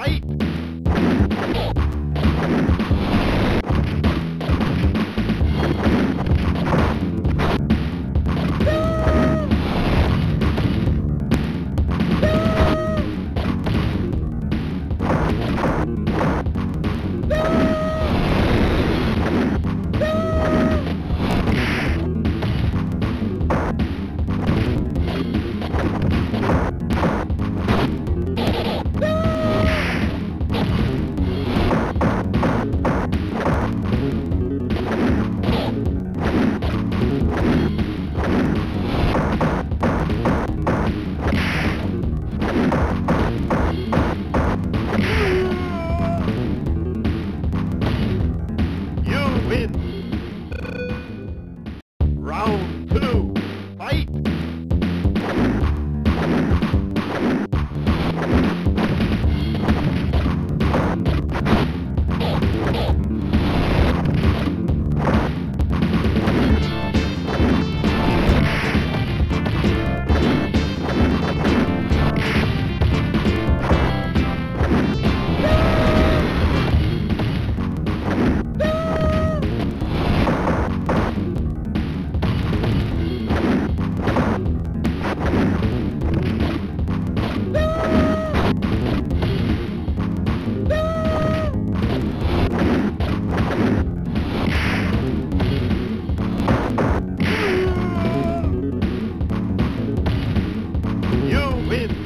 fight. win. Uh, round two. win.